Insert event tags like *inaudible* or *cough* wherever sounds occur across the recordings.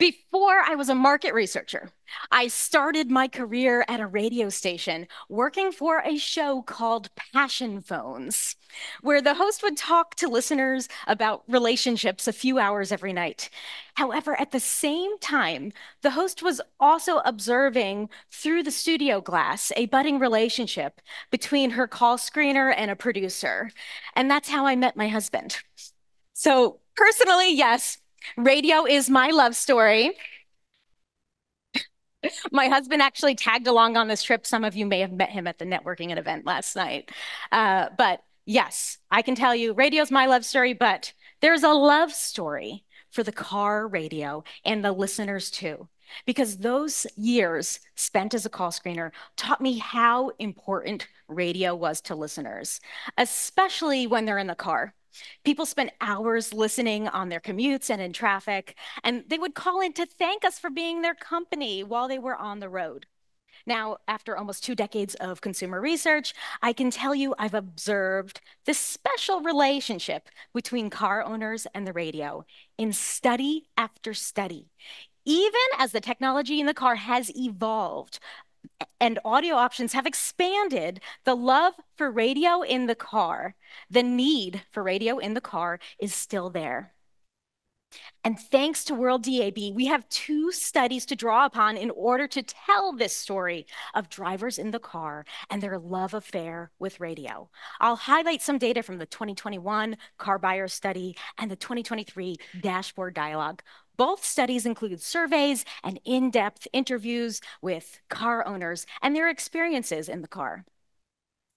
Before I was a market researcher, I started my career at a radio station working for a show called Passion Phones, where the host would talk to listeners about relationships a few hours every night. However, at the same time, the host was also observing through the studio glass a budding relationship between her call screener and a producer. And that's how I met my husband. So, personally, yes, Radio is my love story. my husband actually tagged along on this trip. Some of you may have met him at the networking event last night. Uh, but yes, I can tell you radio's my love story, but there's a love story for the car radio and the listeners too. Because those years spent as a call screener taught me how important radio was to listeners, especially when they're in the car. People spent hours listening on their commutes and in traffic, and they would call in to thank us for being their company while they were on the road. Now, after almost two decades of consumer research, I can tell you I've observed this special relationship between car owners and the radio in study after study. Even as the technology in the car has evolved, and audio options have expanded the love for radio in the car. The need for radio in the car is still there. And thanks to World DAB, we have two studies to draw upon in order to tell this story of drivers in the car and their love affair with radio. I'll highlight some data from the 2021 car buyer study and the 2023 dashboard dialogue. Both studies include surveys and in-depth interviews with car owners and their experiences in the car.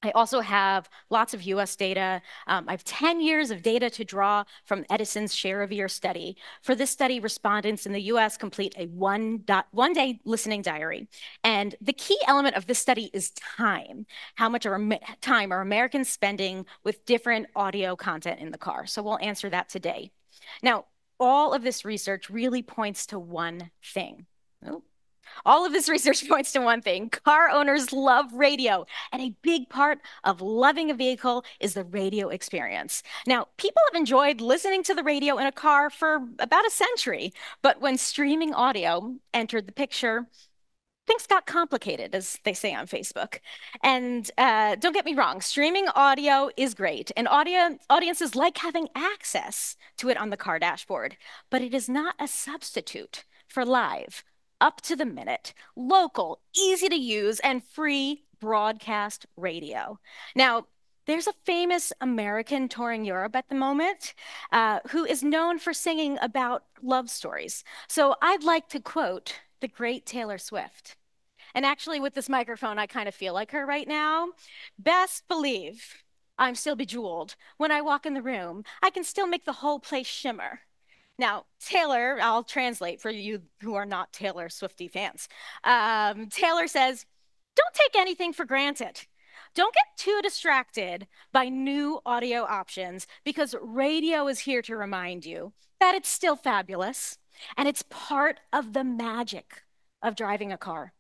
I also have lots of US data. Um, I have 10 years of data to draw from Edison's Share of Ear study. For this study, respondents in the US complete a one, dot, one day listening diary. And the key element of this study is time. How much are, time are Americans spending with different audio content in the car? So we'll answer that today. Now, all of this research really points to one thing. Oh. All of this research *laughs* points to one thing car owners love radio, and a big part of loving a vehicle is the radio experience. Now, people have enjoyed listening to the radio in a car for about a century, but when streaming audio entered the picture, things got complicated, as they say on Facebook. And uh, don't get me wrong, streaming audio is great, and audio, audiences like having access to it on the car dashboard, but it is not a substitute for live, up to the minute, local, easy to use, and free broadcast radio. Now, there's a famous American touring Europe at the moment uh, who is known for singing about love stories. So I'd like to quote the great Taylor Swift. And actually, with this microphone, I kind of feel like her right now. Best believe I'm still bejeweled. When I walk in the room, I can still make the whole place shimmer. Now, Taylor, I'll translate for you who are not Taylor Swifty fans. Um, Taylor says, Don't take anything for granted. Don't get too distracted by new audio options because radio is here to remind you that it's still fabulous and it's part of the magic of driving a car.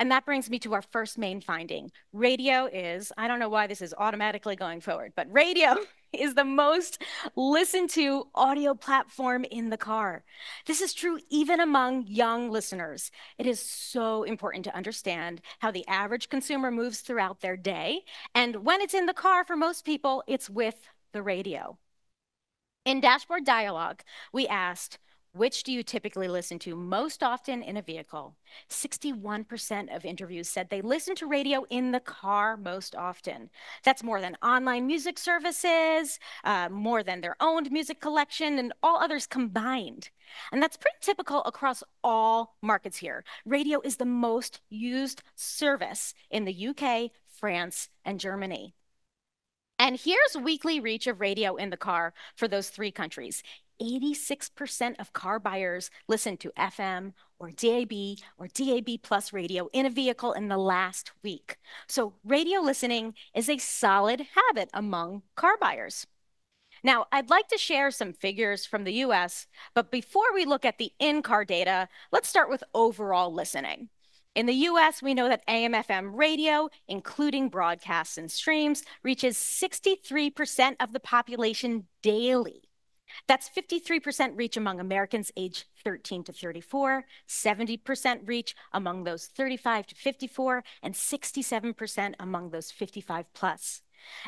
And that brings me to our first main finding. Radio is, I don't know why this is automatically going forward, but radio *laughs* is the most listened to audio platform in the car. This is true even among young listeners. It is so important to understand how the average consumer moves throughout their day. And when it's in the car, for most people, it's with the radio. In Dashboard Dialogue, we asked, which do you typically listen to most often in a vehicle? 61% of interviews said they listen to radio in the car most often. That's more than online music services, uh, more than their owned music collection, and all others combined. And that's pretty typical across all markets here. Radio is the most used service in the UK, France, and Germany. And here's weekly reach of radio in the car for those three countries. 86% of car buyers listen to FM or DAB or DAB plus radio in a vehicle in the last week. So radio listening is a solid habit among car buyers. Now, I'd like to share some figures from the US, but before we look at the in-car data, let's start with overall listening. In the US, we know that AM FM radio, including broadcasts and streams, reaches 63% of the population daily. That's 53% reach among Americans aged 13 to 34, 70% reach among those 35 to 54, and 67% among those 55 plus.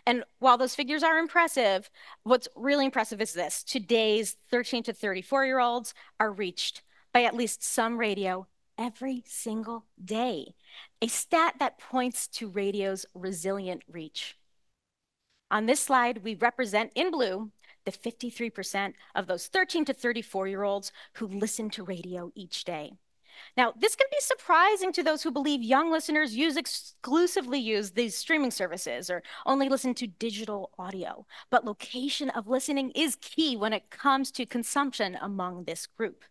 And while those figures are impressive, what's really impressive is this. Today's 13 to 34 year olds are reached by at least some radio every single day, a stat that points to radio's resilient reach. On this slide, we represent in blue the 53% of those 13 to 34 year olds who listen to radio each day. Now, this can be surprising to those who believe young listeners use exclusively use these streaming services or only listen to digital audio. But location of listening is key when it comes to consumption among this group.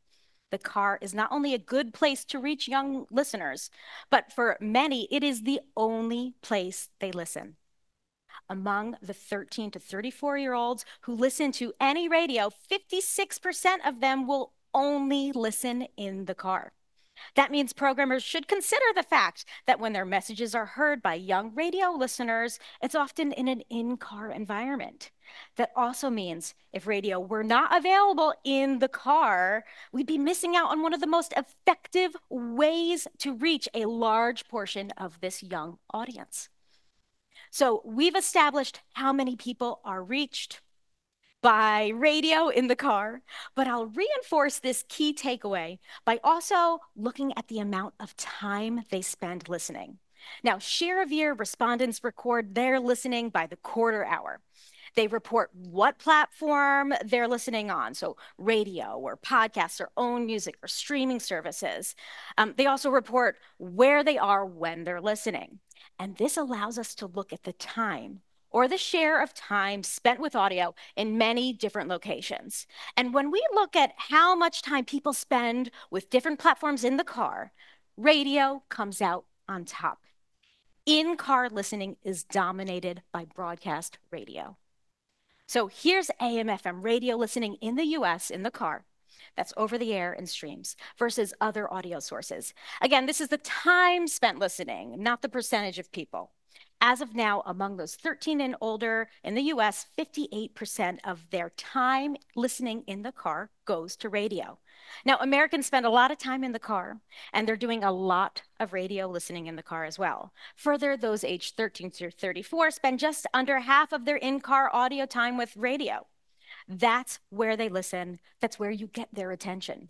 The car is not only a good place to reach young listeners, but for many, it is the only place they listen among the 13 to 34 year olds who listen to any radio, 56% of them will only listen in the car. That means programmers should consider the fact that when their messages are heard by young radio listeners, it's often in an in car environment. That also means if radio were not available in the car, we'd be missing out on one of the most effective ways to reach a large portion of this young audience. So we've established how many people are reached by radio in the car, but I'll reinforce this key takeaway by also looking at the amount of time they spend listening. Now, share of ear respondents record their listening by the quarter hour. They report what platform they're listening on, so radio or podcasts or own music or streaming services. Um, they also report where they are when they're listening. And this allows us to look at the time or the share of time spent with audio in many different locations. And when we look at how much time people spend with different platforms in the car, radio comes out on top. In car listening is dominated by broadcast radio. So here's AM FM radio listening in the US in the car that's over the air and streams versus other audio sources. Again, this is the time spent listening, not the percentage of people. As of now, among those 13 and older in the US, 58% of their time listening in the car goes to radio. Now, Americans spend a lot of time in the car, and they're doing a lot of radio listening in the car as well. Further, those aged 13 through 34 spend just under half of their in car audio time with radio. That's where they listen, that's where you get their attention.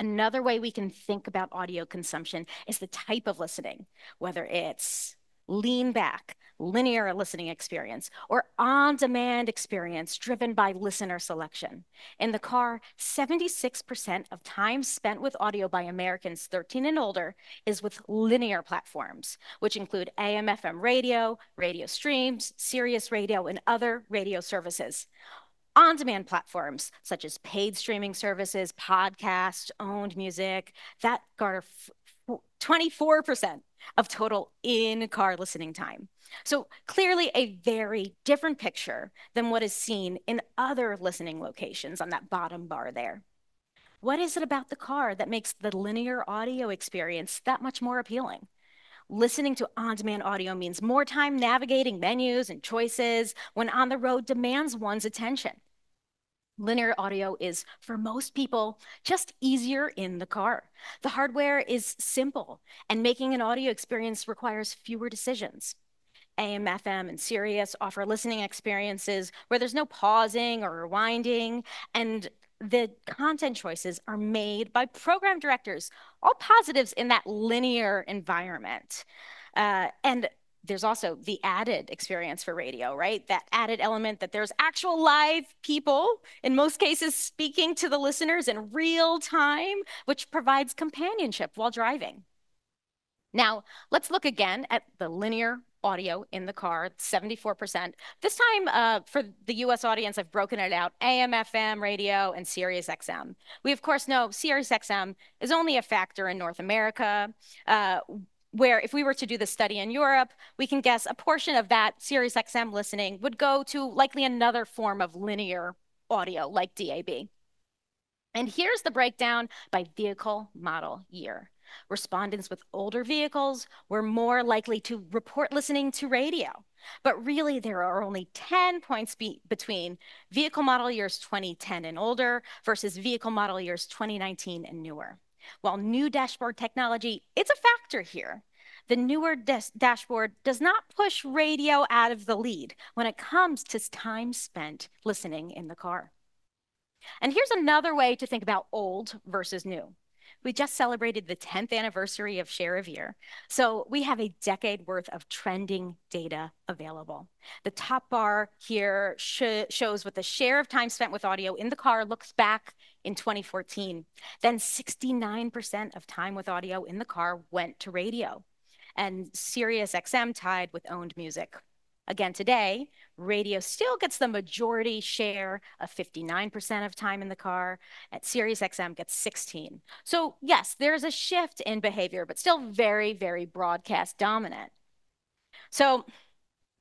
Another way we can think about audio consumption is the type of listening, whether it's lean back, linear listening experience, or on demand experience driven by listener selection. In the car, 76% of time spent with audio by Americans 13 and older is with linear platforms, which include AM FM radio, radio streams, Sirius radio, and other radio services on demand platforms such as paid streaming services, podcasts, owned music that garner 24% of total in car listening time. So clearly, a very different picture than what is seen in other listening locations on that bottom bar there. What is it about the car that makes the linear audio experience that much more appealing? Listening to on demand audio means more time navigating menus and choices when on the road demands one's attention. Linear audio is, for most people, just easier in the car. The hardware is simple, and making an audio experience requires fewer decisions. AM, FM, and Sirius offer listening experiences where there's no pausing or rewinding, and the content choices are made by program directors, all positives in that linear environment. Uh, and there's also the added experience for radio, right? That added element that there's actual live people, in most cases, speaking to the listeners in real time, which provides companionship while driving. Now, let's look again at the linear audio in the car, 74%. This time, uh, for the US audience, I've broken it out AM, FM, radio, and Sirius XM. We, of course, know Sirius XM is only a factor in North America. Uh, where if we were to do the study in Europe, we can guess a portion of that Sirius XM listening would go to likely another form of linear audio like DAB. And here's the breakdown by vehicle model year. Respondents with older vehicles were more likely to report listening to radio. But really, there are only 10 points be between vehicle model years 2010 and older versus vehicle model years 2019 and newer. While new dashboard technology, it's a factor here. The newer dashboard does not push radio out of the lead when it comes to time spent listening in the car. And here's another way to think about old versus new. We just celebrated the 10th anniversary of Share of Ear. So we have a decade worth of trending data available. The top bar here sh shows what the share of time spent with audio in the car looks back in 2014. Then 69% of time with audio in the car went to radio. And Sirius XM tied with owned music. Again, today, radio still gets the majority share of 59% of time in the car. At Sirius XM gets 16. So yes, there's a shift in behavior, but still very, very broadcast dominant. So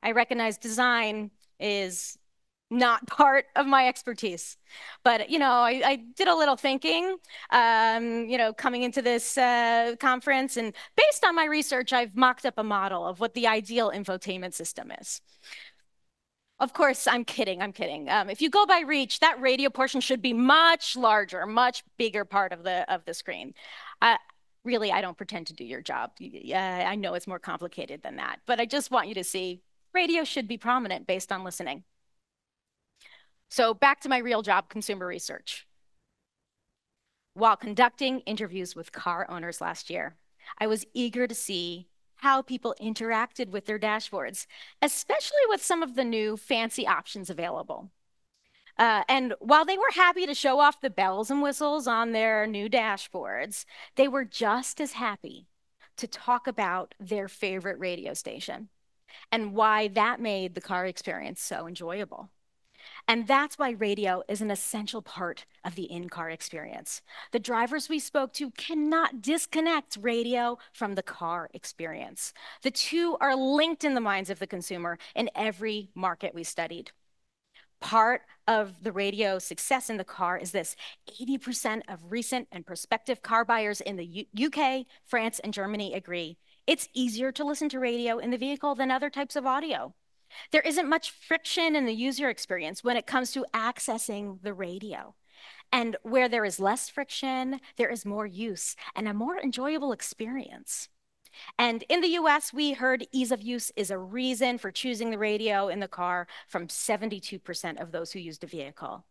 I recognize design is not *laughs* part of my expertise. But, you know, I, I did a little thinking, um, you know, coming into this uh, conference. And based on my research, I've mocked up a model of what the ideal infotainment system is. Of course, I'm kidding. I'm kidding. Um, if you go by reach, that radio portion should be much larger, much bigger part of the of the screen. Uh, really, I don't pretend to do your job. Uh, I know it's more complicated than that, but I just want you to see radio should be prominent based on listening. So back to my real job, consumer research. While conducting interviews with car owners last year, I was eager to see how people interacted with their dashboards, especially with some of the new fancy options available. Uh, and while they were happy to show off the bells and whistles on their new dashboards, they were just as happy to talk about their favorite radio station and why that made the car experience so enjoyable. And that's why radio is an essential part of the in car experience. The drivers we spoke to cannot disconnect radio from the car experience. The two are linked in the minds of the consumer in every market we studied. Part of the radio success in the car is this 80% of recent and prospective car buyers in the U UK, France, and Germany agree it's easier to listen to radio in the vehicle than other types of audio. There isn't much friction in the user experience when it comes to accessing the radio. And where there is less friction, there is more use and a more enjoyable experience. And in the US, we heard ease of use is a reason for choosing the radio in the car from 72% of those who used a vehicle.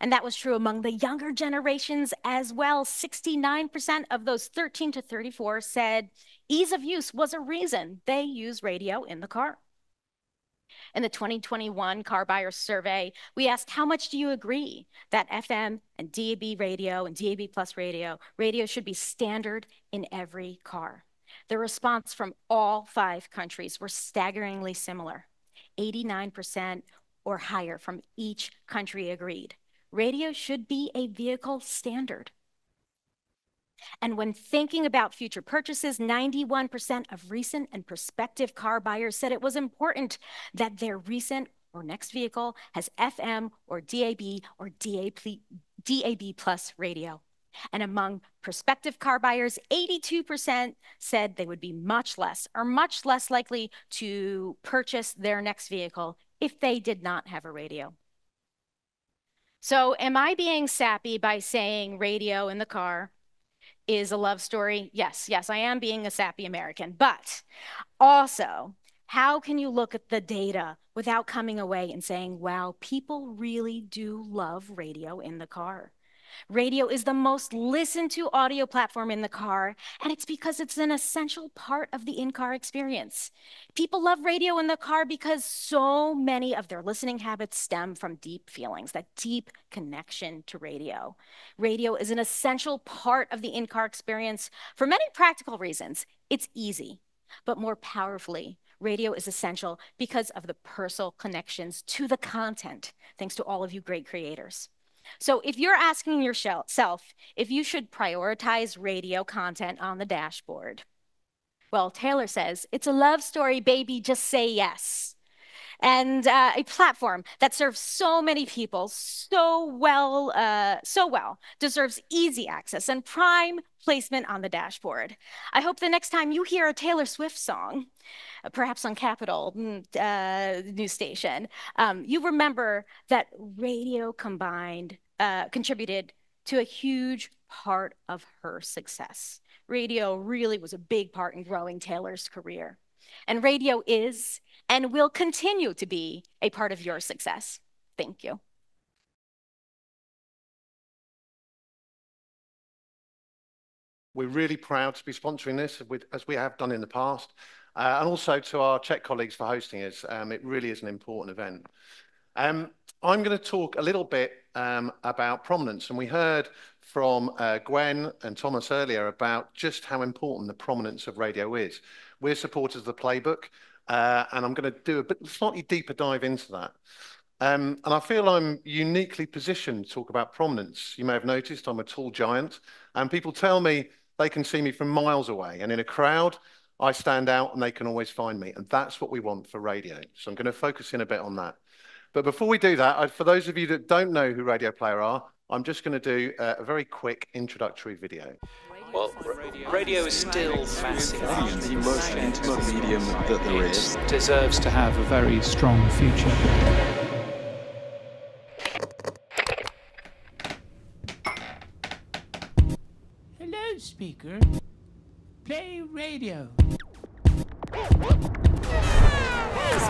And that was true among the younger generations as well. 69% of those 13 to 34 said ease of use was a reason they use radio in the car. In the 2021 car buyer survey, we asked how much do you agree that FM and DAB radio and DAB plus radio, radio should be standard in every car. The response from all five countries were staggeringly similar. 89% or higher from each country agreed. Radio should be a vehicle standard. And when thinking about future purchases, 91% of recent and prospective car buyers said it was important that their recent or next vehicle has FM or DAB or DAB, DAB plus radio. And among prospective car buyers, 82% said they would be much less or much less likely to purchase their next vehicle if they did not have a radio. So, am I being sappy by saying radio in the car is a love story. Yes, yes, I am being a sappy American, but also, how can you look at the data without coming away and saying, wow, people really do love radio in the car? Radio is the most listened to audio platform in the car, and it's because it's an essential part of the in car experience. People love radio in the car because so many of their listening habits stem from deep feelings, that deep connection to radio. Radio is an essential part of the in car experience for many practical reasons. It's easy, but more powerfully, radio is essential because of the personal connections to the content, thanks to all of you great creators. So if you're asking yourself if you should prioritize radio content on the dashboard, well, Taylor says, it's a love story, baby, just say yes. And uh, a platform that serves so many people so well, uh, so well, deserves easy access and prime placement on the dashboard. I hope the next time you hear a Taylor Swift song, uh, perhaps on Capital mm, uh, news station, um, you remember that radio combined uh, contributed to a huge part of her success. Radio really was a big part in growing Taylor's career. And radio is and will continue to be a part of your success. Thank you. We're really proud to be sponsoring this, as we have done in the past, uh, and also to our Czech colleagues for hosting us. Um, it really is an important event. Um, I'm going to talk a little bit um, about prominence, and we heard from uh, Gwen and Thomas earlier about just how important the prominence of radio is. We're supporters of the playbook, uh, and I'm going to do a bit slightly deeper dive into that. Um, and I feel I'm uniquely positioned to talk about prominence. You may have noticed I'm a tall giant, and people tell me they can see me from miles away. And in a crowd, I stand out and they can always find me. And that's what we want for radio. So I'm going to focus in a bit on that. But before we do that, I, for those of you that don't know who Radioplayer are, I'm just going to do a, a very quick introductory video. Well, radio is still massive. the most intimate medium that there is. It deserves to have a very strong future. Hello, speaker. Play radio. Hey,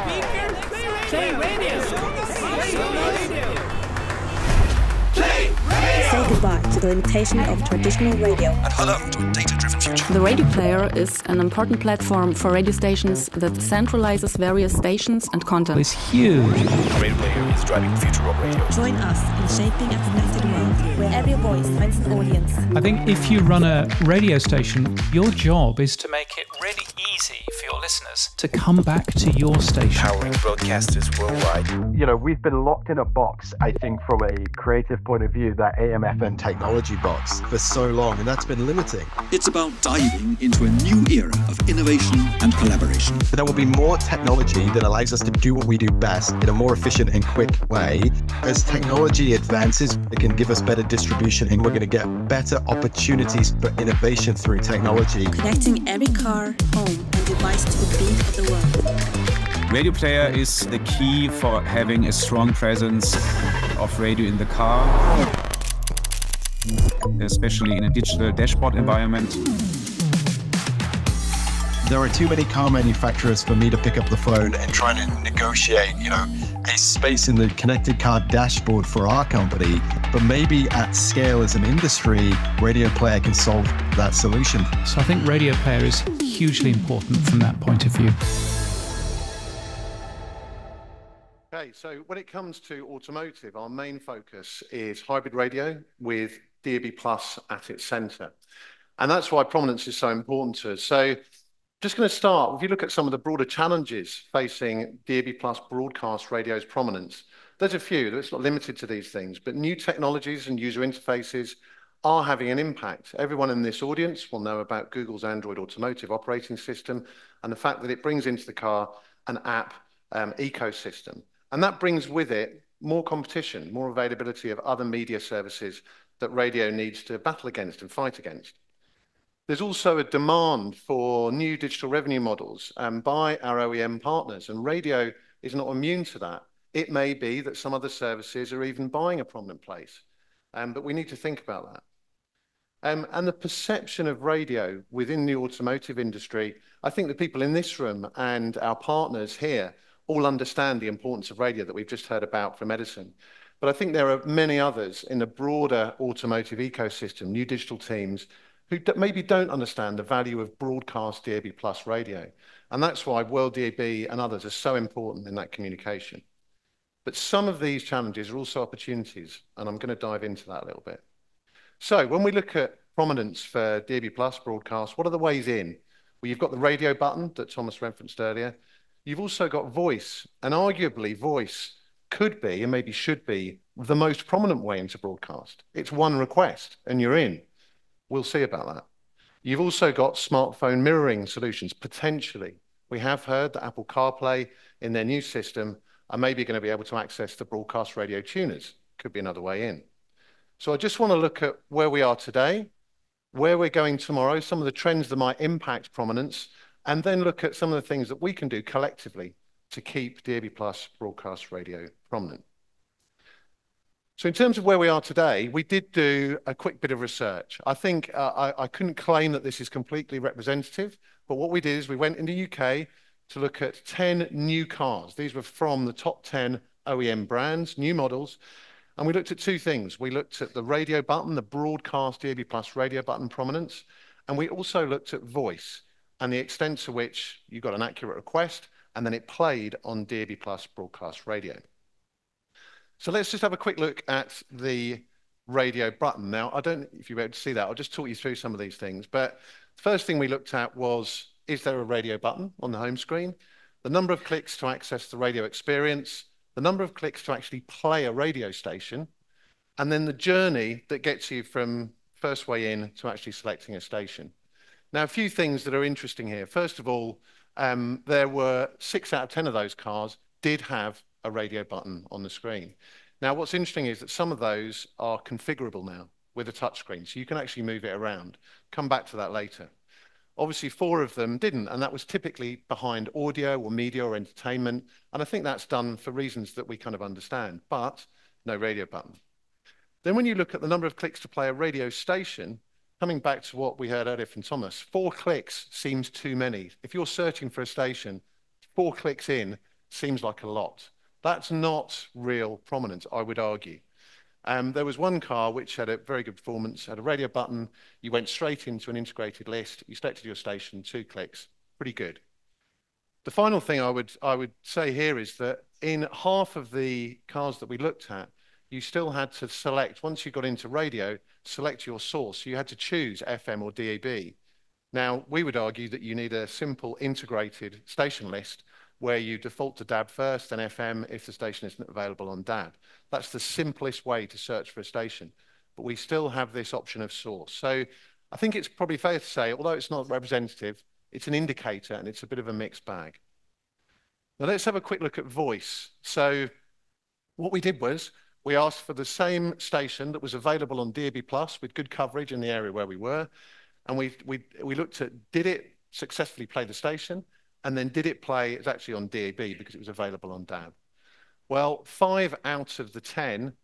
speaker. Play radio. Play radio. Play radio. Say goodbye to the limitation of traditional radio. And hello to a data-driven future. The Radioplayer is an important platform for radio stations that centralizes various stations and content. It's huge. The Radioplayer is driving the future of radio. Join us in shaping a connected world where every voice finds an audience. I think if you run a radio station, your job is to make it really easy for your listeners to come back to your station. Powering broadcasters worldwide. You know, we've been locked in a box, I think, from a creative point of view, that AM/FM technology box for so long, and that's been limiting. It's about diving into a new era of innovation and collaboration. There will be more technology that allows us to do what we do best in a more efficient and quick way. As technology advances, it can give us better distribution, and we're going to get better opportunities for innovation through technology. Connecting every car, home, and device to the beat of the world. Radioplayer is the key for having a strong presence of radio in the car, especially in a digital dashboard environment. There are too many car manufacturers for me to pick up the phone and try to negotiate, you know, a space in the connected car dashboard for our company. But maybe at scale as an industry, Radioplayer can solve that solution. So I think Radioplayer is hugely important from that point of view. Okay, so when it comes to automotive, our main focus is hybrid radio with DAB Plus at its center. And that's why prominence is so important to us. So just going to start, if you look at some of the broader challenges facing DAB Plus broadcast radio's prominence, there's a few, it's not limited to these things, but new technologies and user interfaces are having an impact. Everyone in this audience will know about Google's Android Automotive operating system and the fact that it brings into the car an app um, ecosystem. And that brings with it more competition, more availability of other media services that radio needs to battle against and fight against. There's also a demand for new digital revenue models um, by our OEM partners, and radio is not immune to that. It may be that some other services are even buying a prominent place, um, but we need to think about that. Um, and the perception of radio within the automotive industry, I think the people in this room and our partners here all understand the importance of radio that we've just heard about from Edison. But I think there are many others in the broader automotive ecosystem, new digital teams, who maybe don't understand the value of broadcast DAB plus radio. And that's why World DAB and others are so important in that communication. But some of these challenges are also opportunities, and I'm going to dive into that a little bit. So when we look at prominence for DAB plus broadcast, what are the ways in? Well, you've got the radio button that Thomas referenced earlier. You've also got voice, and arguably voice could be and maybe should be the most prominent way into broadcast. It's one request and you're in. We'll see about that. You've also got smartphone mirroring solutions, potentially, We have heard that Apple CarPlay in their new system are maybe going to be able to access the broadcast radio tuners. Could be another way in. So I just want to look at where we are today, where we're going tomorrow, some of the trends that might impact prominence, and then look at some of the things that we can do collectively to keep DAB Plus broadcast radio prominent. So in terms of where we are today, we did do a quick bit of research. I think uh, I, I, couldn't claim that this is completely representative, but what we did is we went in the UK to look at 10 new cars. These were from the top 10 OEM brands, new models, and we looked at two things. We looked at the radio button, the broadcast DAB Plus radio button prominence, and we also looked at voice and the extent to which you got an accurate request and then it played on DAB Plus broadcast radio. So let's just have a quick look at the radio button. Now, I don't know if you're able to see that. I'll just talk you through some of these things. But the first thing we looked at was, is there a radio button on the home screen? The number of clicks to access the radio experience, the number of clicks to actually play a radio station, and then the journey that gets you from first way in to actually selecting a station. Now, a few things that are interesting here. First of all, um, there were six out of 10 of those cars did have a radio button on the screen. Now, what's interesting is that some of those are configurable now with a touchscreen, so you can actually move it around. Come back to that later. Obviously, four of them didn't, and that was typically behind audio or media or entertainment, and I think that's done for reasons that we kind of understand, but no radio button. Then when you look at the number of clicks to play a radio station, coming back to what we heard earlier from Thomas, four clicks seems too many. If you're searching for a station, four clicks in seems like a lot. That's not real prominence, I would argue. Um, there was one car which had a very good performance, had a radio button. You went straight into an integrated list. You selected your station, two clicks. Pretty good. The final thing I would, I would say here is that in half of the cars that we looked at, you still had to select, once you got into radio, select your source. You had to choose FM or DAB. Now, we would argue that you need a simple integrated station list where you default to DAB first, then FM if the station isn't available on DAB. That's the simplest way to search for a station. But we still have this option of source. So I think it's probably fair to say, although it's not representative, it's an indicator and it's a bit of a mixed bag. Now let's have a quick look at voice. So what we did was we asked for the same station that was available on DAB Plus with good coverage in the area where we were. And we, we, we looked at, did it successfully play the station? And then did it play, it's actually on DAB because it was available on DAB. Well, five out of the 10,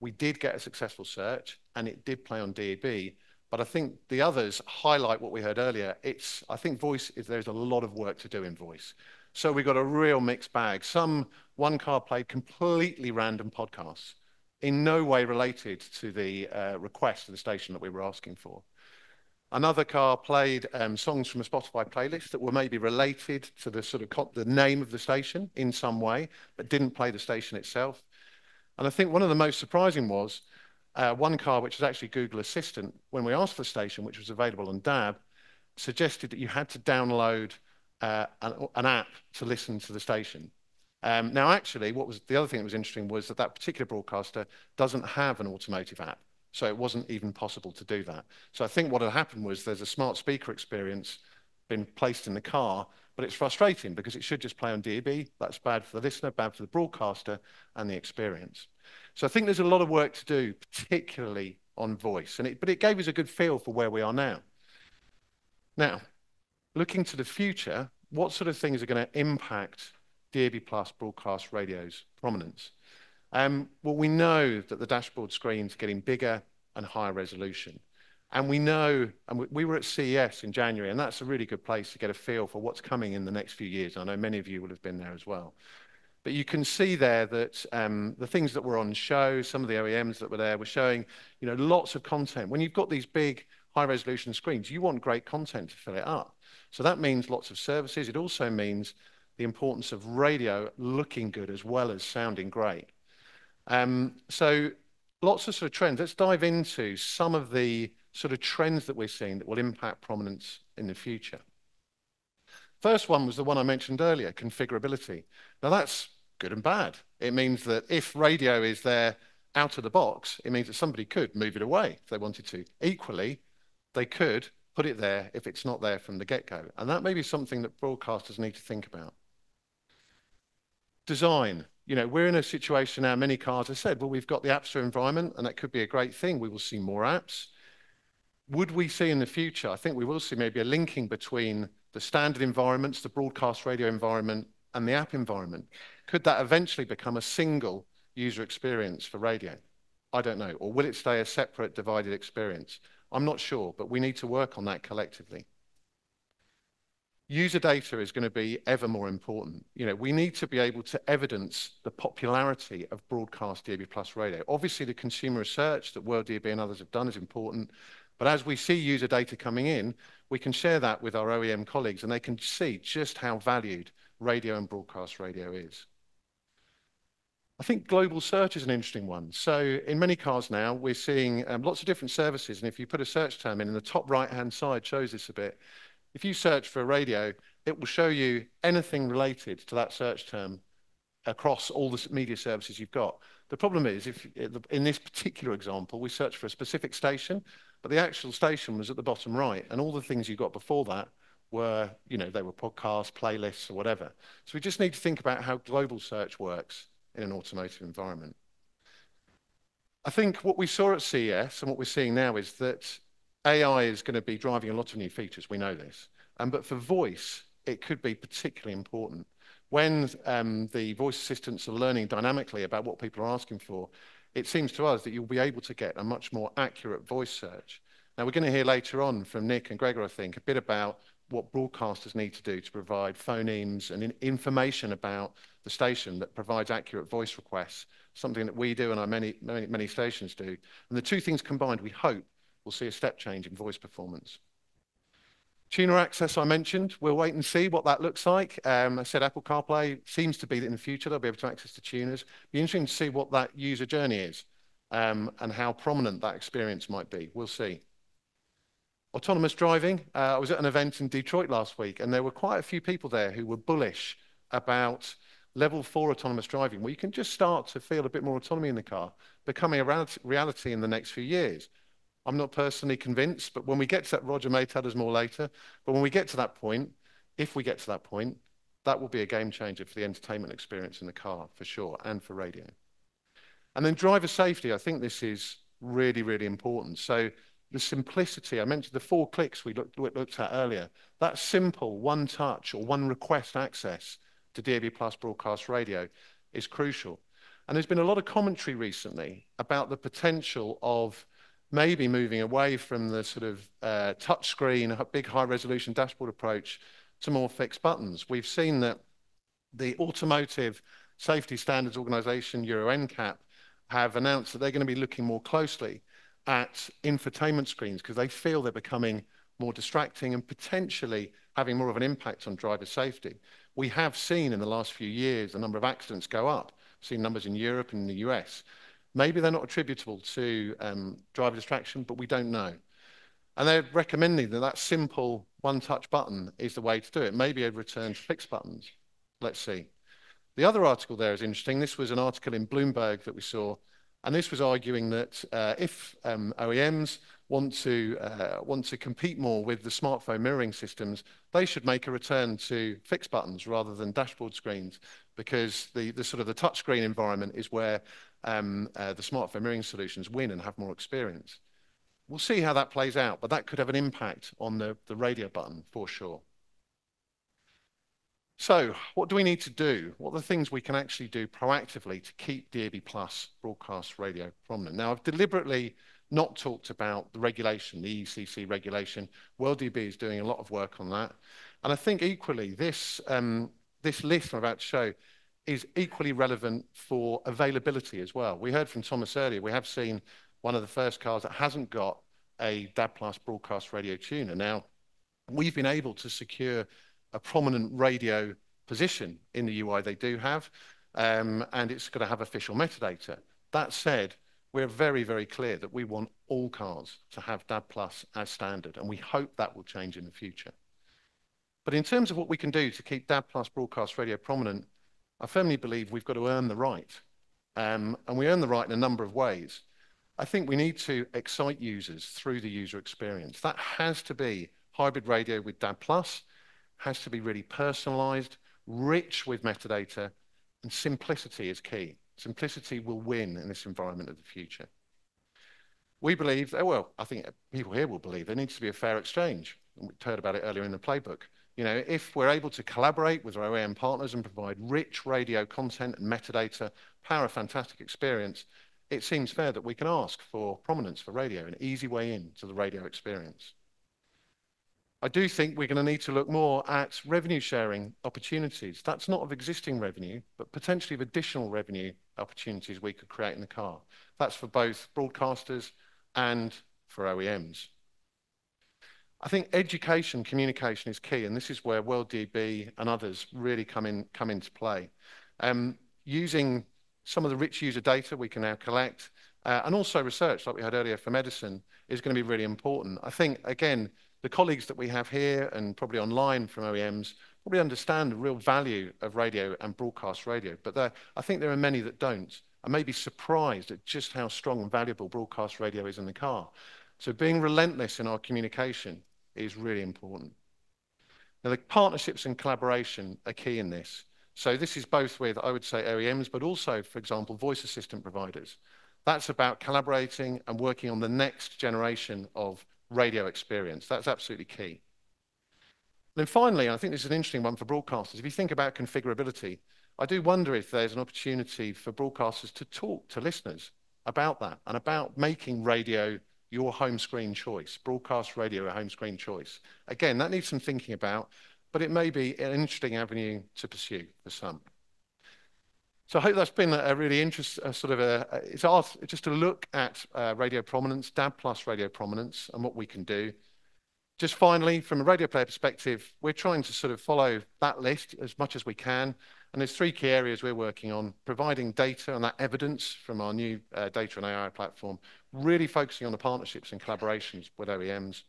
we did get a successful search and it did play on DAB. But I think the others highlight what we heard earlier. It's, I think voice is, there's a lot of work to do in voice. So we got a real mixed bag. Some one car played completely random podcasts, in no way related to the uh, request of the station that we were asking for. Another car played um, songs from a Spotify playlist that were maybe related to the sort of the name of the station in some way, but didn't play the station itself. And I think one of the most surprising was uh, one car, which was actually Google Assistant, when we asked for the station, which was available on DAB, suggested that you had to download uh, an, an, app to listen to the station. Um, now, actually, what was the other thing that was interesting was that that particular broadcaster doesn't have an automotive app. So it wasn't even possible to do that. So I think what had happened was there's a smart speaker experience been placed in the car, but it's frustrating because it should just play on DAB. That's bad for the listener, bad for the broadcaster and the experience. So I think there's a lot of work to do, particularly on voice. And it, but it gave us a good feel for where we are now. Now, looking to the future, what sort of things are going to impact DAB Plus broadcast radio's prominence? Um, well, we know that the dashboard screen's getting bigger and higher resolution. And we know, and we, we were at CES in January, and that's a really good place to get a feel for what's coming in the next few years. I know many of you will have been there as well. But you can see there that um, the things that were on show, some of the OEMs that were there were showing, you know, lots of content. When you've got these big high resolution screens, you want great content to fill it up. So that means lots of services. It also means the importance of radio looking good as well as sounding great. Um, so lots of sort of trends. Let's dive into some of the sort of trends that we're seeing that will impact prominence in the future. First one was the one I mentioned earlier, configurability. Now that's good and bad. It means that if radio is there out of the box, it means that somebody could move it away if they wanted to. Equally, they could put it there if it's not there from the get-go. And that may be something that broadcasters need to think about. Design. You know, we're in a situation now, many cars have said, well, we've got the App Store environment, and that could be a great thing. We will see more apps. Would we see in the future, I think we will see maybe a linking between the standard environments, the broadcast radio environment, and the app environment. Could that eventually become a single user experience for radio? I don't know. Or will it stay a separate, divided experience? I'm not sure, but we need to work on that collectively. User data is going to be ever more important. You know, we need to be able to evidence the popularity of broadcast DAB plus radio. Obviously, the consumer research that World DAB and others have done is important, but as we see user data coming in, we can share that with our OEM colleagues and they can see just how valued radio and broadcast radio is. I think global search is an interesting one. So in many cars now, we're seeing um, lots of different services. And if you put a search term in, and the top right-hand side shows this a bit, if you search for a radio, it will show you anything related to that search term across all the media services you've got. The problem is, if in this particular example, we searched for a specific station, but the actual station was at the bottom right, and all the things you got before that were, you know, they were podcasts, playlists, or whatever. So we just need to think about how global search works in an automotive environment. I think what we saw at CES and what we're seeing now is that AI is going to be driving a lot of new features. We know this. Um, but for voice, it could be particularly important. When um, the voice assistants are learning dynamically about what people are asking for, it seems to us that you'll be able to get a much more accurate voice search. Now, we're going to hear later on from Nick and Gregor, I think, a bit about what broadcasters need to do to provide phonemes and information about the station that provides accurate voice requests, something that we do and our many, many, many stations do. And the two things combined, we hope, will see a step change in voice performance. Tuner access I mentioned, we'll wait and see what that looks like. Um, I said Apple CarPlay seems to be that in the future they'll be able to access the tuners. Be interesting to see what that user journey is um, and how prominent that experience might be. We'll see. Autonomous driving. Uh, I was at an event in Detroit last week, and there were quite a few people there who were bullish about level four autonomous driving, where you can just start to feel a bit more autonomy in the car, becoming a reality in the next few years. I'm not personally convinced, but when we get to that, Roger may tell us more later, but when we get to that point, if we get to that point, that will be a game changer for the entertainment experience in the car, for sure, and for radio. And then driver safety, I think this is really, really important. So the simplicity, I mentioned the four clicks we looked, looked at earlier, that simple one touch or one request access to DAB Plus broadcast radio is crucial. And there's been a lot of commentary recently about the potential of maybe moving away from the sort of uh, touch screen, big high resolution dashboard approach to more fixed buttons. We've seen that the Automotive Safety Standards Organization, Euro NCAP, have announced that they're going to be looking more closely at infotainment screens because they feel they're becoming more distracting and potentially having more of an impact on driver safety. We have seen in the last few years the number of accidents go up. We've seen numbers in Europe and in the US. Maybe they're not attributable to um, driver distraction, but we don't know. And they're recommending that that simple one-touch button is the way to do it. Maybe a return to fixed buttons. Let's see. The other article there is interesting. This was an article in Bloomberg that we saw and this was arguing that uh, if um, OEMs want to uh, want to compete more with the smartphone mirroring systems, they should make a return to fixed buttons rather than dashboard screens, because the, the sort of the touchscreen environment is where um, uh, the smartphone mirroring solutions win and have more experience. We'll see how that plays out, but that could have an impact on the, the radio button for sure. So what do we need to do? What are the things we can actually do proactively to keep DAB Plus broadcast radio prominent? Now, I've deliberately not talked about the regulation, the ECC regulation. World DAB is doing a lot of work on that. And I think equally, this, um, this list I'm about to show is equally relevant for availability as well. We heard from Thomas earlier, we have seen one of the first cars that hasn't got a DAB Plus broadcast radio tuner. Now, we've been able to secure a prominent radio position in the UI they do have, um, and it's going to have official metadata. That said, we're very, very clear that we want all cars to have DAB Plus as standard, and we hope that will change in the future. But in terms of what we can do to keep DAB Plus broadcast radio prominent, I firmly believe we've got to earn the right. Um, and we earn the right in a number of ways. I think we need to excite users through the user experience. That has to be hybrid radio with DAB+, Plus, has to be really personalized, rich with metadata, and simplicity is key. Simplicity will win in this environment of the future. We believe, well, I think people here will believe there needs to be a fair exchange. We heard about it earlier in the playbook. You know, if we're able to collaborate with our OEM partners and provide rich radio content and metadata, power a fantastic experience, it seems fair that we can ask for prominence for radio, an easy way in to the radio experience. I do think we're going to need to look more at revenue sharing opportunities. That's not of existing revenue, but potentially of additional revenue opportunities we could create in the car. That's for both broadcasters and for OEMs. I think education, communication is key, and this is where WorldDAB and others really come in, come into play. Um, using some of the rich user data we can now collect, uh, and also research, like we had earlier for medicine, is going to be really important. I think, again, the colleagues that we have here and probably online from OEMs probably understand the real value of radio and broadcast radio, but there, I think there are many that don't and may be surprised at just how strong and valuable broadcast radio is in the car. So being relentless in our communication is really important. Now, the partnerships and collaboration are key in this. So this is both with, I would say, OEMs, but also, for example, voice assistant providers. That's about collaborating and working on the next generation of radio experience. That's absolutely key. Then finally, I think this is an interesting one for broadcasters. If you think about configurability, I do wonder if there's an opportunity for broadcasters to talk to listeners about that and about making radio your home screen choice, broadcast radio a home screen choice. Again, that needs some thinking about, but it may be an interesting avenue to pursue for some. So I hope that's been a really interesting sort of a, it's just to look at uh, radio prominence, DAB plus radio prominence and what we can do. Just finally, from a Radioplayer perspective, we're trying to sort of follow that list as much as we can. And there's three key areas we're working on, providing data and that evidence from our new uh, data and AI platform, really focusing on the partnerships and collaborations with OEMs,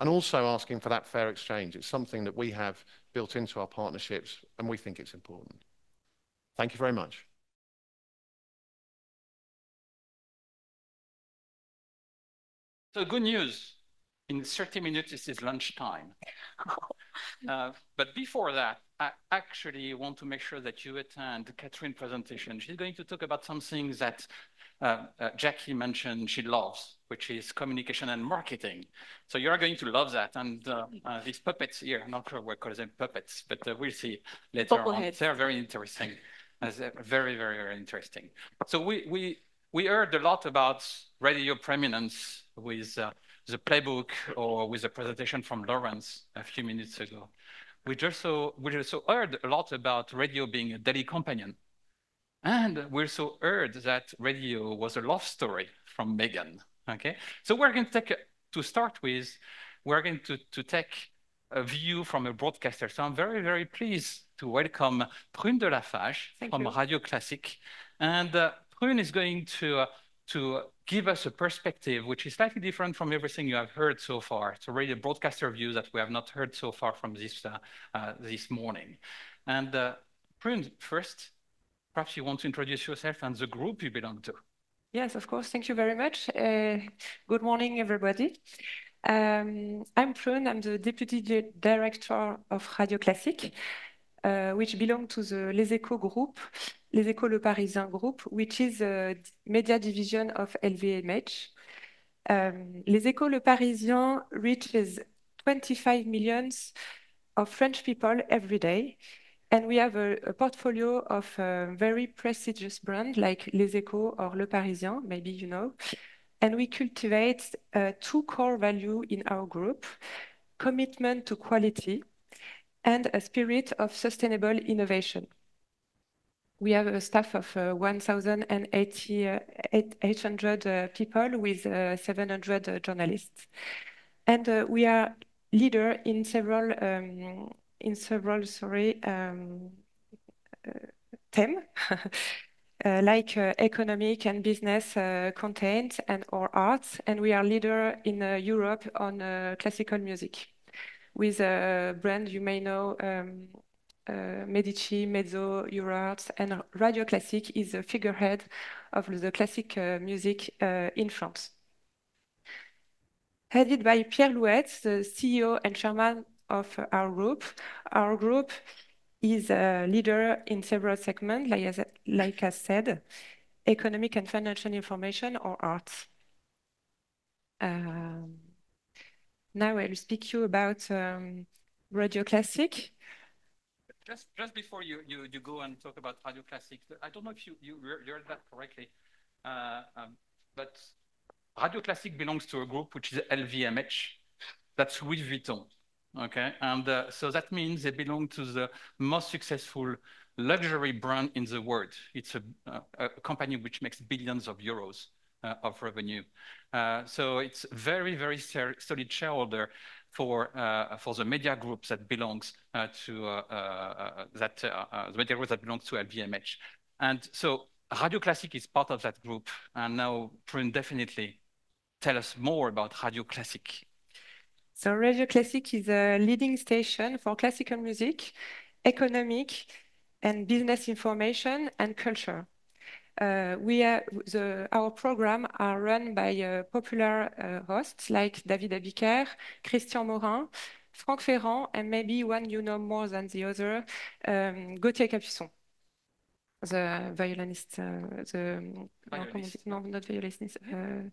and also asking for that fair exchange. It's something that we have built into our partnerships, and we think it's important. Thank you very much. So good news. In 30 minutes, this is lunchtime. *laughs* uh, but before that, I actually want to make sure that you attend Kathrin's presentation. She's going to talk about something that uh, uh, Jackie mentioned she loves, which is communication and marketing. So you're going to love that. And uh, uh these puppets here, I'm not sure we call them puppets, but uh, we'll see later on. They're very interesting. very, very, very interesting. So we, we, we heard a lot about radio preeminence with uh, the playbook or with the presentation from Laurence a few minutes ago. We also, we also heard a lot about radio being a daily companion. And we also heard that radio was a love story from Megan. Okay, so we're going to take, to start with, we're going to, to take a view from a broadcaster. So I'm very, very pleased to welcome Prune de La Fage Thank from you. Radio Classique. And uh, Prune is going to, uh, to give us a perspective which is slightly different from everything you have heard so far. It's already a broadcaster view that we have not heard so far from this, uh, uh, this morning. And uh, Prune, first, perhaps you want to introduce yourself and the group you belong to. Yes, of course. Thank you very much. Uh, good morning, everybody. Um, I'm Prune. I'm the Deputy Director of Radio Classique, uh, which belong to the Les Echos group, Les Echos Le Parisien group, which is a media division of LVMH. Um, Les Echos Le Parisien reaches 25 millions of French people every day. And we have a, portfolio of a very prestigious brands like Les Echos or Le Parisien, maybe you know. And we cultivate uh, two core values in our group, commitment to quality and a spirit of sustainable innovation. We have a staff of uh, 1,800 uh, people with uh, 700 uh, journalists. And uh, we are leader in several, um, in several, sorry, um, themes. *laughs* Uh, like uh, economic and business content and or arts, and we are leader in Europe on classical music with a brand you may know, um, uh, Medici, Mezzo, Euroarts, and Radio Classique is the figurehead of the classic uh, music uh, in France. Headed by Pierre Louette, the CEO and chairman of our group. Our group is a leader in several segments, like, as, like I said, economic and financial information or arts. Um, now I'll speak to you about um, Radio Classique. Just, just before you, you, you go and talk about Radio Classique, I don't know if you, you heard that correctly, uh, um, but Radio Classique belongs to a group which is LVMH, that's Louis Vuitton. Okay, and uh, so that means they belong to the most successful luxury brand in the world. It's a, uh, a company which makes billions of euros of revenue. Uh, so it's very, very solid shareholder for uh, for the media groups that belongs uh, to uh, that the media group that belongs to LVMH. And so Radio Classique is part of that group. And now Prune definitely tell us more about Radio Classique. So Radio Classique is a leading station for classical music, economic and business information and culture. Uh, we the, our program are run by uh, popular uh, hosts like David Abiker, Christian Morin, Franck Ferrand, and maybe one you know more than the other, um, Gautier Capuçon, the violinist, uh, the, violinist. no, not violinist, uh,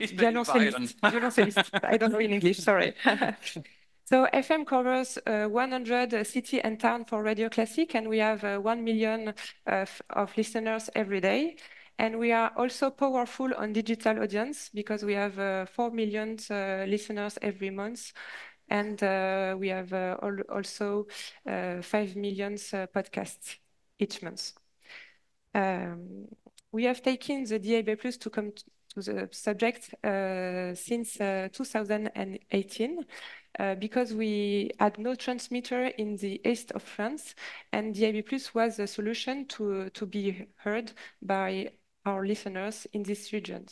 Violoncellist. *laughs* Violoncellist. I don't know in English, sorry. *laughs* so FM covers uh, 100 city and town for Radio Classique, and we have uh, 1 million of, of listeners every day. And we are also powerful on digital audience because we have uh, 4 million uh, listeners every month. And uh, we have uh, al also 5 million podcasts each month. Um, we have taken the DAB Plus to come to the subject uh, since uh, 2018 uh, because we had no transmitter in the east of France, and DAB was a solution to, to be heard by our listeners in this region.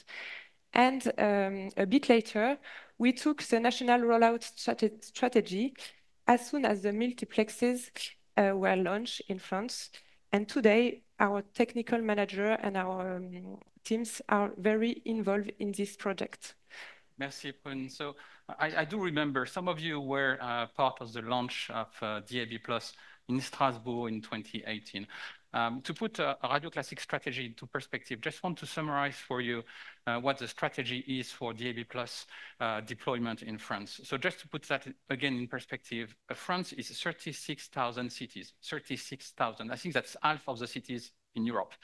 And um, a bit later, we took the national rollout strate strategy as soon as the multiplexes uh, were launched in France. And today, our technical manager and our um, teams are very involved in this project. Merci, Prune. So I, I, do remember some of you were uh, part of the launch of uh, DAB Plus in Strasbourg in 2018. Um, to put a, a, Radio Classique strategy into perspective, just want to summarize for you uh, what the strategy is for DAB Plus uh, deployment in France. So just to put that again in perspective, uh, France is 36,000 cities, 36,000. I think that's half of the cities in Europe.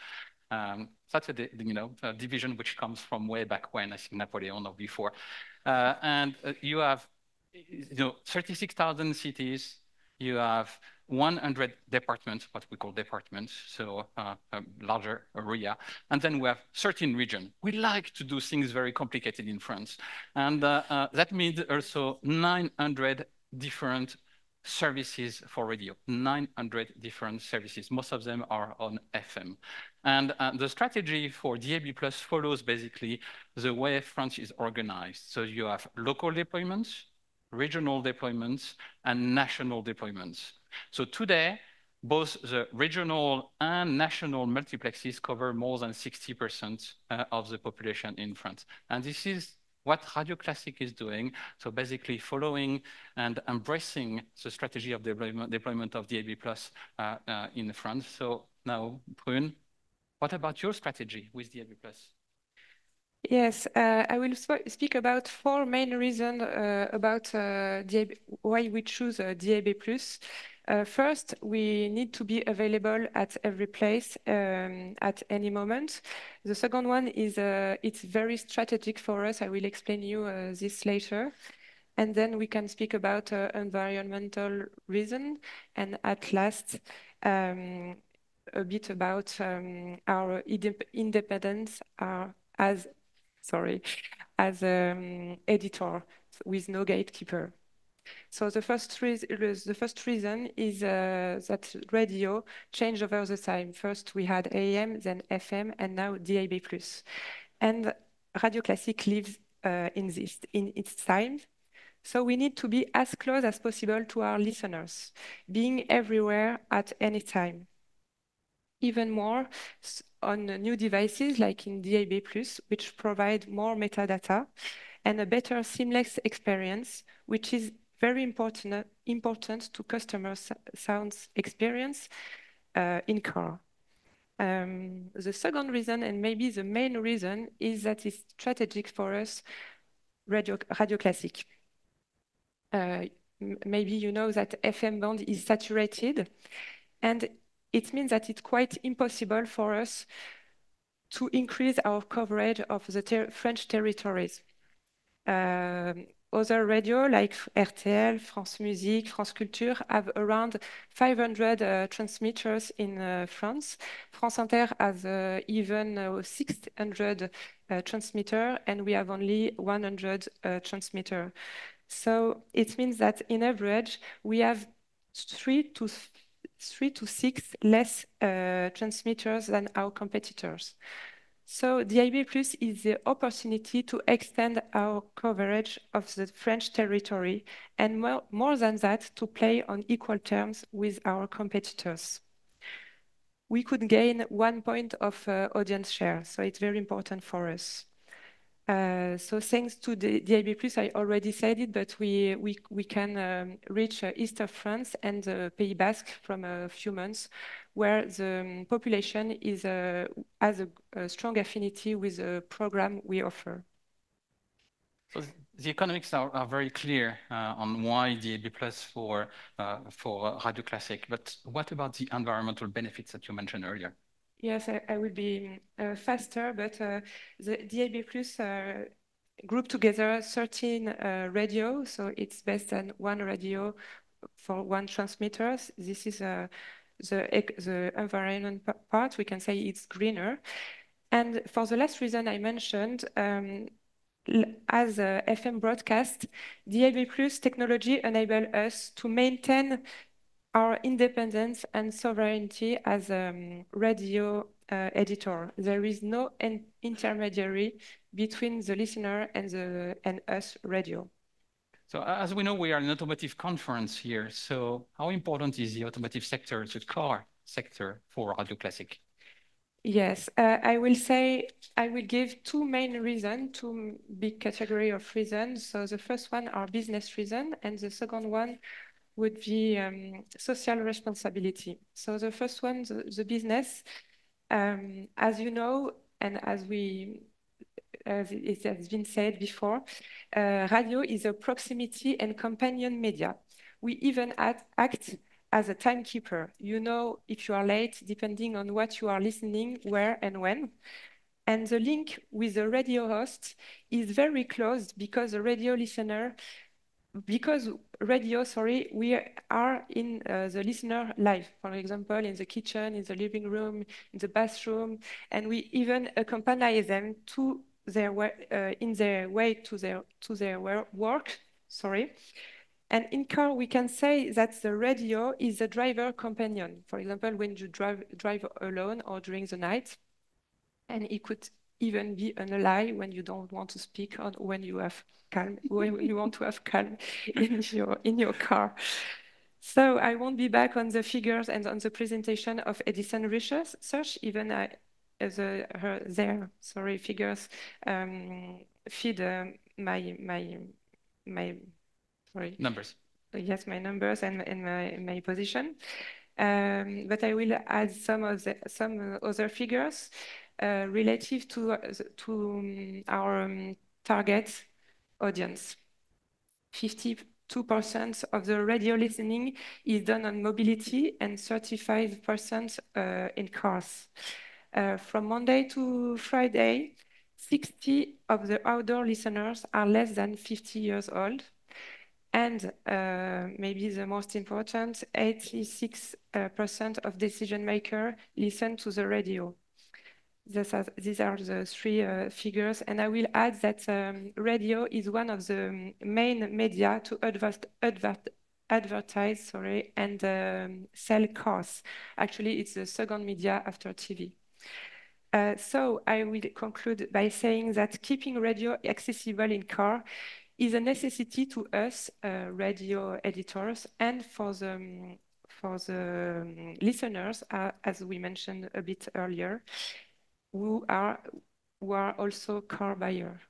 Um, such a you know a division which comes from way back when I think Napoleon or before, uh, and uh, you have you know 36,000 cities. You have 100 departments, what we call departments, so uh, a larger area, and then we have 13 regions. We like to do things very complicated in France, and uh, uh, that means also 900 different services for radio, 900 different services. Most of them are on FM. And uh, the strategy for DAB Plus follows basically the way France is organized. So you have local deployments, regional deployments, and national deployments. So today, both the regional and national multiplexes cover more than 60% uh, of the population in France. And this is what Radio Classique is doing. So basically following and embracing the strategy of deployment, deployment of DAB Plus uh, uh, in France. So now, Prune, what about your strategy with DAB? Yes, uh, I will sp speak about four main reasons uh, about uh, DAB, why we choose uh, DAB+. Uh, first, we need to be available at every place um, at any moment. The second one is uh, it's very strategic for us. I will explain you this later. And then we can speak about environmental reason. And at last, um, a bit about um, our independence as sorry, as um, editor with no gatekeeper. So the first, the first reason is uh, that radio changed over the time. First we had AM, then FM, and now DAB+. And Radio Classique lives uh, in this, in its time. So we need to be as close as possible to our listeners, being everywhere at any time. Even more on new devices like in DAB+, which provide more metadata and a better seamless experience, which is very important, important to customer sounds experience uh, in car. Um, the second reason, and maybe the main reason, is that it's strategic for us, Radio, radio Classique. Uh, maybe you know that FM band is saturated, and it means that it's quite impossible for us to increase our coverage of the ter French territories. Um, other radio like RTL, France Musique, France Culture have around 500 uh, transmitters in uh, France. France Inter has uh, even uh, 600 uh, transmitter and we have only 100 uh, transmitter. So it means that in average, we have three to three to six less transmitters than our competitors. So DAB Plus is the opportunity to extend our coverage of the French territory and more, more than that, to play on equal terms with our competitors. We could gain one point of uh, audience share, so it's very important for us. Uh, so thanks to the DAB+, I already said it, but we we we can um, reach uh, east of France and Pays Basque from a few months, where the um, population is uh, has a, a, strong affinity with the program we offer. So the economics are, are very clear uh, on why DAB+ for uh, for Radio Classique, but what about the environmental benefits that you mentioned earlier? Yes, I, I will be uh, faster, but uh, the DAB Plus uh, grouped together 13 uh, radio, so it's based than one radio for one transmitter. This is uh, the, the environment part, we can say it's greener. And for the last reason I mentioned, um, as a FM broadcast, DAB Plus technology enable us to maintain our independence and sovereignty as a um, radio uh, editor. There is no intermediary between the listener and, the, and us radio. So as we know, we are an automotive conference here. So how important is the automotive sector, the car sector for Radio Classique? Yes, uh, I will say I will give two main reasons, two big category of reasons. So the first one are business reason, and the second one would be um, social responsibility. So the first one, the, the business, um, as you know, and as we, as it has been said before, uh, radio is a proximity and companion media. We even act, act as a timekeeper. You know if you are late, depending on what you are listening, where and when. And the link with the radio host is very close because the radio listener because radio, sorry, we are in uh, the listener life, for example, in the kitchen, in the living room, in the bathroom, and we even accompany them to their uh, in their way to their to their work. Sorry. And in car, we can say that the radio is a driver companion. For example, when you drive drive alone or during the night, and it could even be an ally when you don't want to speak or when you have calm, when you want to have calm *laughs* in your in your car. So I won't be back on the figures and on the presentation of Edison Research, even I, the, her, their sorry figures um, feed uh, my my my sorry numbers. Yes, my numbers and, and my my position. Um, but I will add some of the some other figures relative to uh, to um, our um, target audience. 52% of the radio listening is done on mobility and 35% uh, in cars. Uh, from Monday to Friday, 60 of the outdoor listeners are less than 50 years old. And uh, maybe the most important, 86% uh, of decision makers listen to the radio. Are, these are the three uh, figures. And I will add that um, radio is one of the main media to advert, advertise sorry, and um, sell cars. Actually, it's the second media after TV. Uh, so I will conclude by saying that keeping radio accessible in car is a necessity to us, uh, radio editors, and for the um, for the um, listeners, uh, as we mentioned a bit earlier, who are who are also car buyer.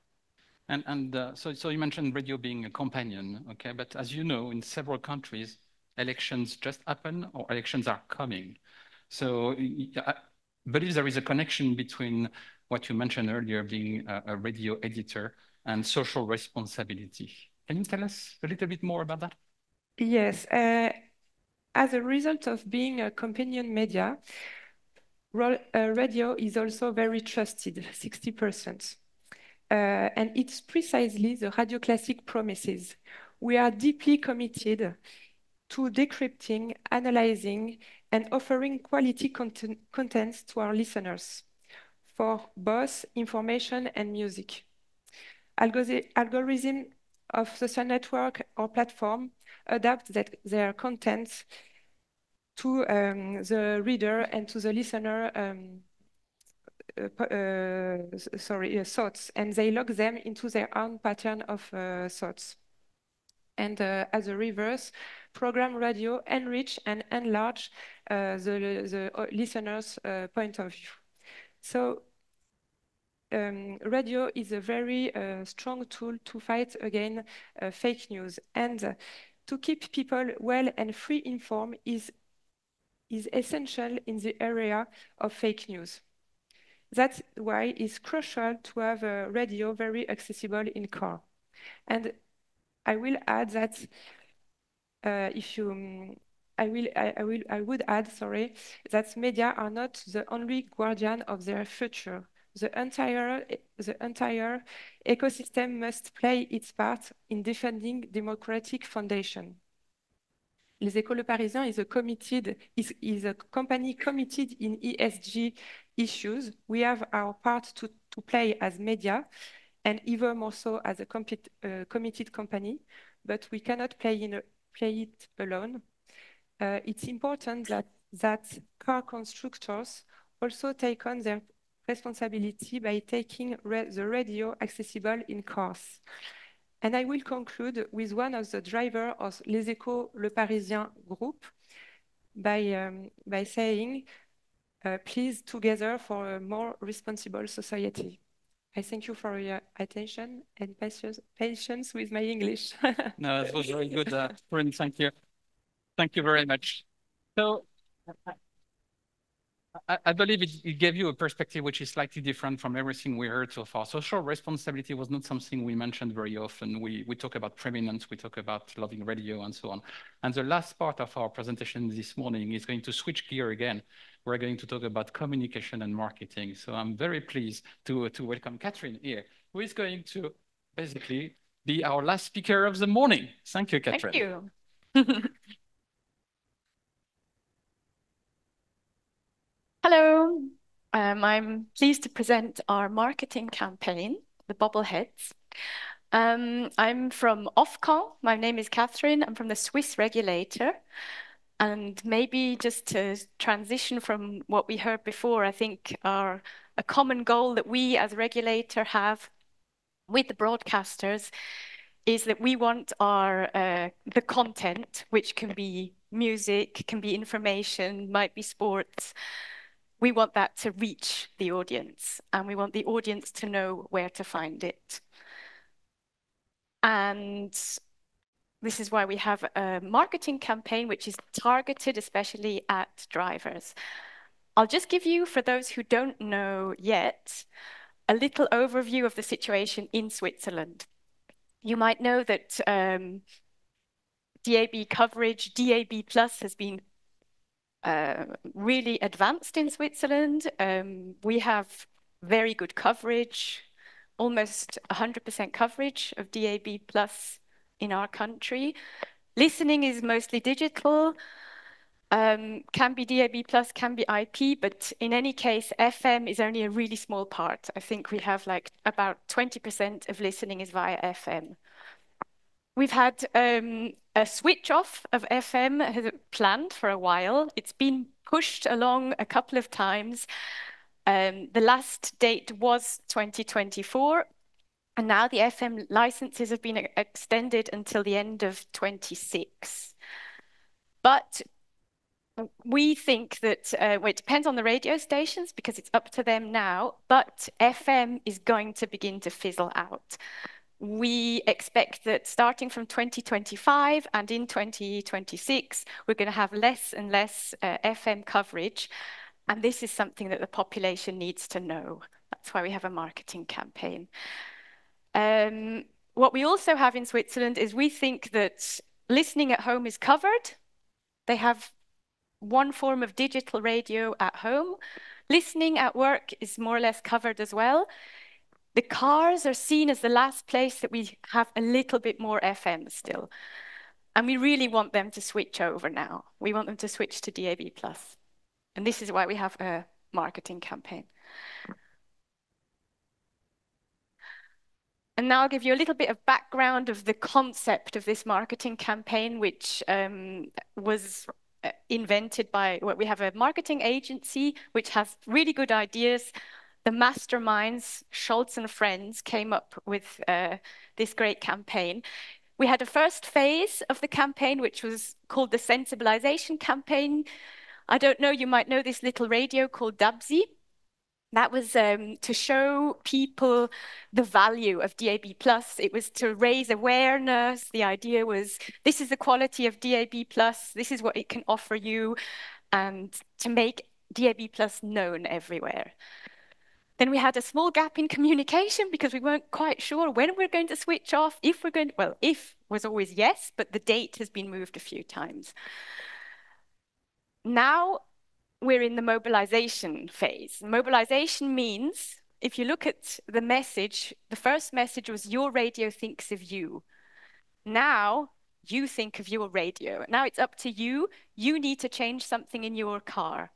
And and uh, so so you mentioned radio being a companion, okay? But as you know, in several countries, elections just happen or elections are coming. So I believe there is a connection between what you mentioned earlier, being a, a radio editor, and social responsibility. Can you tell us a little bit more about that? Yes. Uh, as a result of being a companion media, radio is also very trusted, *laughs* 60%. Uh, and it's precisely the Radio Classique promises. We are deeply committed to decrypting, analyzing, and offering quality content contents to our listeners for both information and music. Algorithm of social network or platform adapt that, their content to um, the reader and to the listener um, uh, uh, sorry, uh, thoughts, and they lock them into their own pattern of uh, thoughts. And uh, as a reverse, program radio enrich and enlarge uh, the, the listener's point of view. So um, radio is a very strong tool to fight against fake news. And to keep people well and free informed is, is essential in the area of fake news. That's why it's crucial to have a radio very accessible in car. And I will add that uh, if you um, I will, I, I, will, I would add, sorry, that media are not the only guardian of their future the entire, the entire ecosystem must play its part in defending democratic foundation. Les Échos Le Parisien is a committed is, is a company committed in ESG issues. We have our part to, to play as media and even more so as a uh, committed company, but we cannot play, in a, play it alone. Uh, it's important that, that car constructors also take on their responsibility by taking the radio accessible in cars. And I will conclude with one of the drivers of Les Échos Le Parisien group by, um, by saying, uh, please together for a more responsible society. I thank you for your attention and patience, with my English. *laughs* no, it was very good, uh, Thank you. Thank you very much. So I, I believe it, it, gave you a perspective which is slightly different from everything we heard so far. Social responsibility was not something we mentioned very often. We, we talk about preeminence, we talk about loving radio and so on. And the last part of our presentation this morning is going to switch gear again. We're going to talk about communication and marketing. So I'm very pleased to, to welcome Kathrin here, who is going to basically be our last speaker of the morning. Thank you, Kathrin. Thank you. *laughs* Hello, um, I'm pleased to present our marketing campaign, the Bobbleheads. Um, I'm from Ofcom. My name is Kathrin. I'm from the Swiss regulator. And maybe just to transition from what we heard before, I think our a common goal that we as regulator have with the broadcasters is that we want our uh, the content, which can be music, can be information, might be sports, we want that to reach the audience and we want the audience to know where to find it. And this is why we have a marketing campaign which is targeted especially at drivers. I'll just give you, for those who don't know yet, a little overview of the situation in Switzerland. You might know that um, DAB coverage, DAB Plus has been uh, really advanced in Switzerland. Um, we have very good coverage, almost 100% coverage of DAB plus in our country. Listening is mostly digital, um, can be DAB plus, can be IP, but in any case, FM is only a really small part. I think we have like about 20% of listening is via FM. We've had um, a switch off of FM has planned for a while. It's been pushed along a couple of times. Um, the last date was 2024. And now the FM licenses have been extended until the end of 26. But we think that uh, well, it depends on the radio stations because it's up to them now, but FM is going to begin to fizzle out. We expect that starting from 2025 and in 2026, we're going to have less and less uh, FM coverage. And this is something that the population needs to know. That's why we have a marketing campaign. Um, what we also have in Switzerland is we think that listening at home is covered. They have one form of digital radio at home. Listening at work is more or less covered as well. The cars are seen as the last place that we have a little bit more FM still. And we really want them to switch over now. We want them to switch to DAB+. And this is why we have a marketing campaign. And now I'll give you a little bit of background of the concept of this marketing campaign, which um, was uh, invented by, well, we have a marketing agency which has really good ideas. The masterminds, Schultz and friends, came up with uh, this great campaign. We had a first phase of the campaign, which was called the sensibilization campaign. I don't know, you might know this little radio called DABZI. That was um, to show people the value of DAB+. It was to raise awareness. The idea was, this is the quality of DAB+, this is what it can offer you, and to make DAB+ known everywhere. Then we had a small gap in communication because we weren't quite sure when we're going to switch off, if we're going to, well, if was always yes, but the date has been moved a few times. Now we're in the mobilization phase. Mobilization means if you look at the message, the first message was your radio thinks of you. Now you think of your radio. Now it's up to you. You need to change something in your car.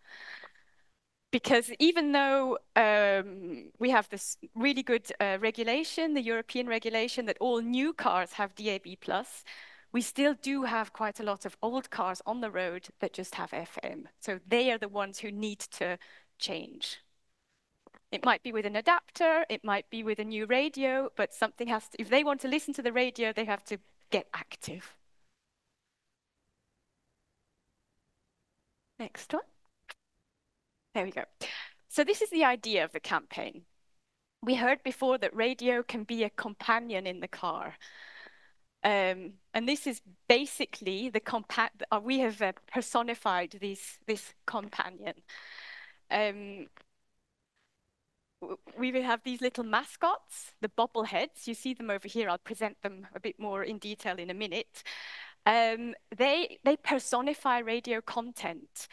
Because even though um, we have this really good uh, regulation, the European regulation that all new cars have DAB+, we still do have quite a lot of old cars on the road that just have FM. So they are the ones who need to change. It might be with an adapter, it might be with a new radio, but something has to, if they want to listen to the radio, they have to get active. Next one. There we go. So this is the idea of the campaign. We heard before that radio can be a companion in the car. Um, and this is basically the compa uh, we have uh, personified this, this companion. Um, we will have these little mascots, the bobbleheads. You see them over here. I'll present them a bit more in detail in a minute. Um, they, they personify radio content.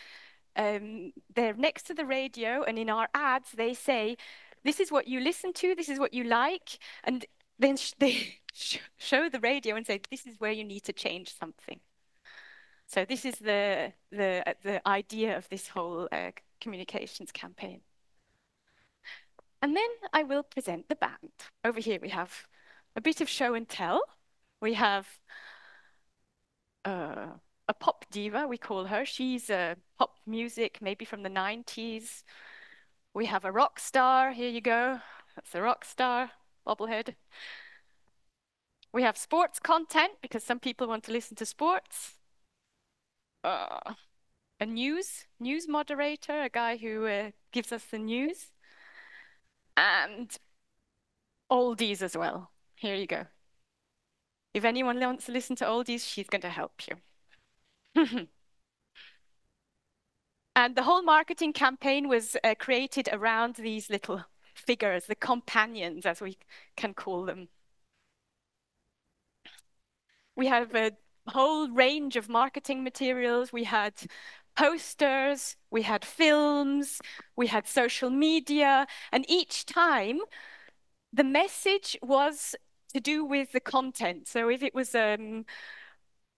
Um, they're next to the radio, and in our ads, they say, this is what you listen to, this is what you like, and then *laughs* they show the radio and say, this is where you need to change something. So this is the, the, uh, the idea of this whole uh, communications campaign. And then I will present the band. Over here we have a bit of show and tell. We have uh, a pop diva, we call her. She's uh, pop music, maybe from the 90s. We have a rock star. Here you go. That's a rock star, bobblehead. We have sports content because some people want to listen to sports. Uh, a news news moderator, a guy who uh, gives us the news, and oldies as well. Here you go. If anyone wants to listen to oldies, she's going to help you. *laughs* and the whole marketing campaign was uh, created around these little figures, the companions, as we can call them we have a whole range of marketing materials. We had posters, we had films, we had social media, and each time the message was to do with the content. So if it was um,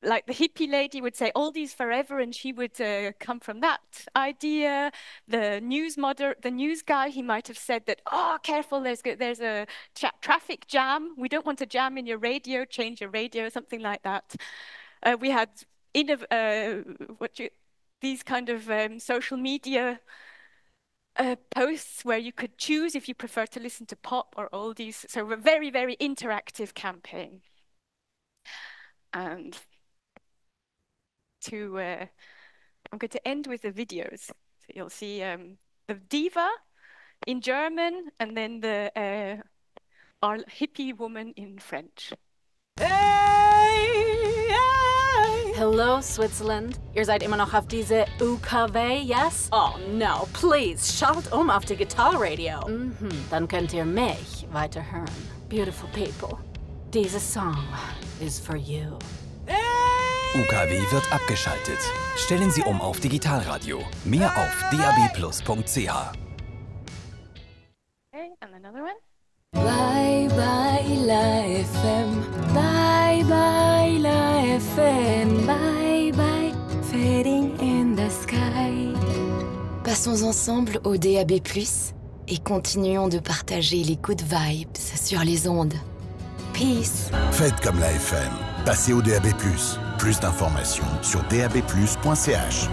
like the hippie lady would say oldies forever and she would uh, come from that idea the news moder the news guy he might have said that oh careful there's there's a tra traffic jam we don't want a jam in your radio change your radio something like that uh, we had in uh, what you these kind of um, social media uh, posts where you could choose if you prefer to listen to pop or oldies. So a very, very interactive campaign. And to, uh, I'm going to end with the videos. So you'll see um, the diva in German and then the uh, our hippie woman in French. Hello, Switzerland. Ihr seid immer noch auf diese UKW, yes? Oh no, please, schaltet um auf die Digitalradio. Mhm, dann könnt ihr mich weiterhören. Beautiful people, dieser Song is for you. UKW wird abgeschaltet. Stellen Sie um auf Digitalradio. Mehr auf dabplus.ch. Okay, and another one. Bye bye la FM, bye bye la FM, bye bye fading in the sky. Passons ensemble au DAB+ et continuons de partager les good vibes sur les ondes. Peace. Faites comme la FM. Passez au DAB+. Plus d'informations sur dabplus.ch.